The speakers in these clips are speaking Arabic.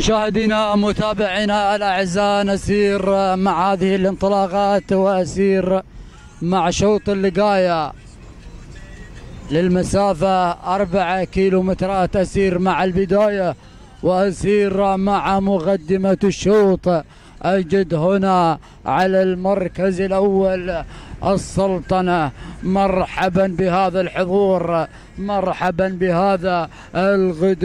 مشاهدينا متابعينا الأعزاء نسير مع هذه الانطلاقات وأسير مع شوط اللقاية. للمسافة أربعة كيلومترات أسير مع البداية وأسير مع مقدمة الشوط. أجد هنا على المركز الأول السلطنة. مرحبا بهذا الحضور مرحبا بهذا الغدوم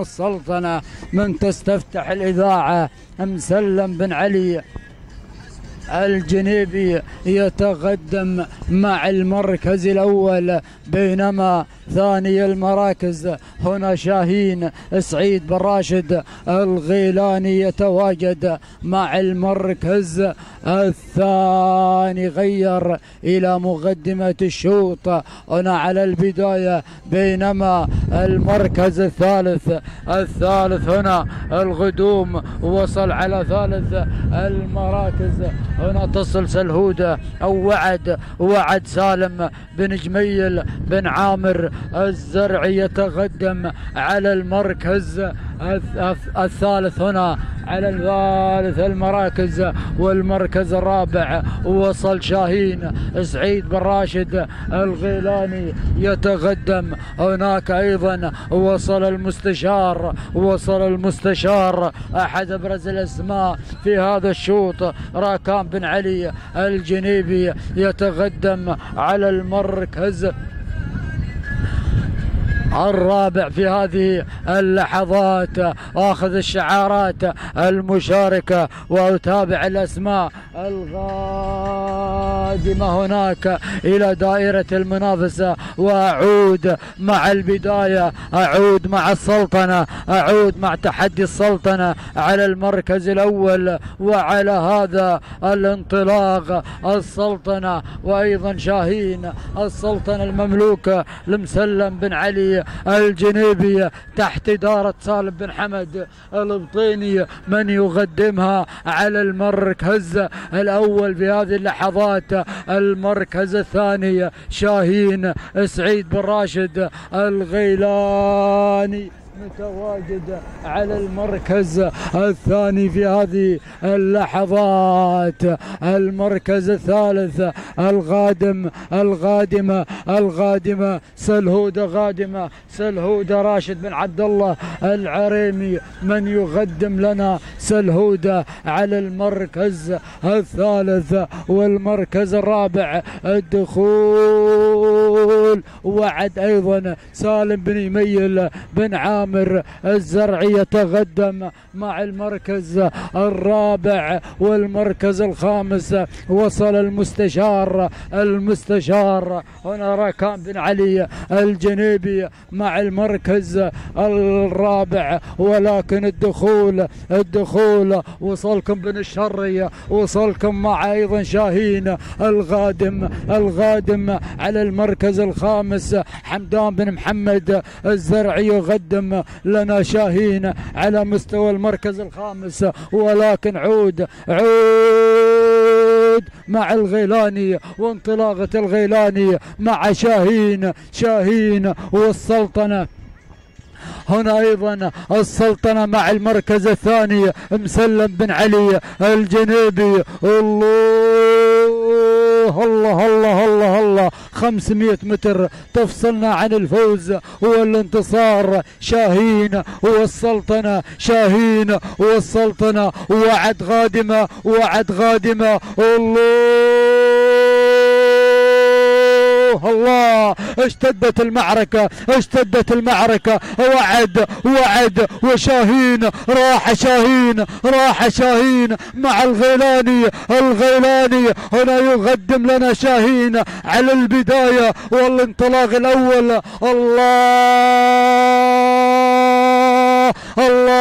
السلطنة. من تستفتح الإذاعة مسلم بن علي. الجنيبي يتقدم مع المركز الأول بينما ثاني المراكز هنا شاهين سعيد بن راشد الغيلاني يتواجد مع المركز الثاني غير إلى مقدمة الشوط هنا على البداية بينما المركز الثالث الثالث هنا الغدوم وصل على ثالث المراكز هنا تصل سلهودة أو وعد وعد سالم بن جميل بن عامر الزرعي يتقدم على المركز. الثالث هنا على الثالث المراكز والمركز الرابع وصل شاهين سعيد بن راشد الغيلاني يتقدم. هناك أيضا وصل المستشار وصل المستشار أحد أبرز الأسماء في هذا الشوط. راكان بن علي الجنيبي يتقدم على المركز الرابع في هذه اللحظات آخذ الشعارات المشاركة وأتابع الأسماء. القادمه هناك إلى دائرة المنافسة وأعود مع البداية أعود مع السلطنة أعود مع تحدي السلطنة على المركز الأول وعلى هذا الانطلاق السلطنة وأيضا شاهين السلطنة المملوكة لمسلم بن علي. الجنيبية تحت إدارة سالم بن حمد البطيني من يقدمها على المركز الأول في هذه اللحظات المركز الثاني شاهين سعيد بن راشد الغيلاني. متواجد على المركز الثاني في هذه اللحظات. المركز الثالث القادم القادمة القادمة سلهودة قادمة سلهودة راشد بن عبد الله العريمي من يقدم لنا سلهودة على المركز الثالث والمركز الرابع. الدخول وعد أيضا سالم بن يميل بن عامر الزرعي يتقدم مع المركز الرابع والمركز الخامس. وصل المستشار المستشار هنا راكان بن علي الجنيبي مع المركز الرابع. ولكن الدخول الدخول وصلكم بن الشرية وصلكم مع أيضا شاهين الغادم الغادم على المركز الخامس حمدان بن محمد الزرعي يقدم لنا شاهين على مستوى المركز الخامس. ولكن عود عود مع الغيلاني وانطلاقة الغيلاني مع شاهين شاهين والسلطنة. هنا أيضا السلطنة مع المركز الثاني مسلم بن علي الجنيبي. الله الله الله الله الله. 500 متر تفصلنا عن الفوز والانتصار. شاهين والسلطنة شاهين والسلطنة. وعد غادمة وعد غادمة. الله. الله اشتدت المعركة اشتدت المعركة. وعد وعد وشاهين راح شاهين راح شاهين مع الغيلاني. الغيلاني هنا يقدم لنا شاهين على البداية والانطلاق الأول. الله الله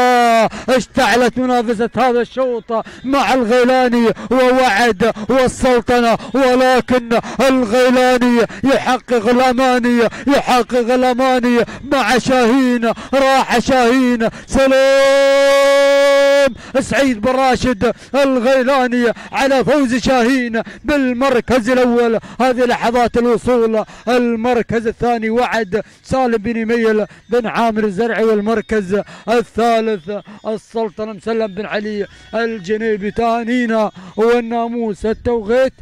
اشتعلت منافسة هذا الشوط مع الغيلاني ووعد والسلطنة ولكن الغيلاني يحقق الأماني يحقق الأماني مع شاهين راح شاهين سلام! سعيد بن راشد الغيلاني على فوز شاهين بالمركز الأول. هذه لحظات الوصول المركز الثاني وعد سالم بن ميل بن عامر الزرعي والمركز الثالث السلطنة مسلم بن علي الجنيبي تانينا والناموس التوغيت.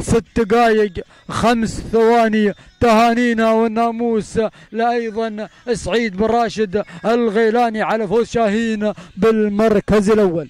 ست دقائق خمس ثواني تهانينا والناموس. لأيضا سعيد بن راشد الغيلاني على فوز شاهين بالمركز الأول.